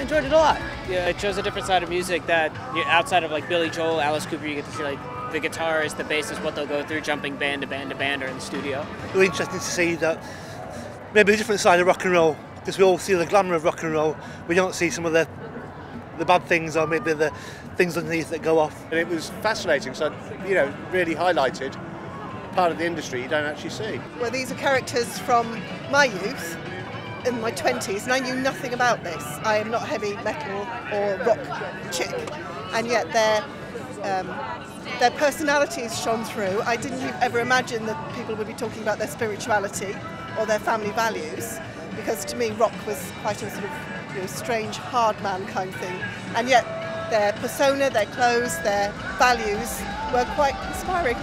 I enjoyed it a lot. Yeah, it shows a different side of music that outside of like Billy Joel, Alice Cooper, you get to see like the guitarist, the bassist, what they'll go through, jumping band to band to band or in the studio. Really interesting to see that maybe a different side of rock and roll because we all see the glamour of rock and roll. We don't see some of the the bad things or maybe the things underneath that go off. And it was fascinating. So you know, really highlighted part of the industry you don't actually see. Well, these are characters from my youth in my 20s and I knew nothing about this. I am not heavy metal or rock chick and yet their, um, their personalities shone through. I didn't ever imagine that people would be talking about their spirituality or their family values because to me rock was quite a sort of you know, strange hard man kind of thing and yet their persona, their clothes, their values were quite inspiring.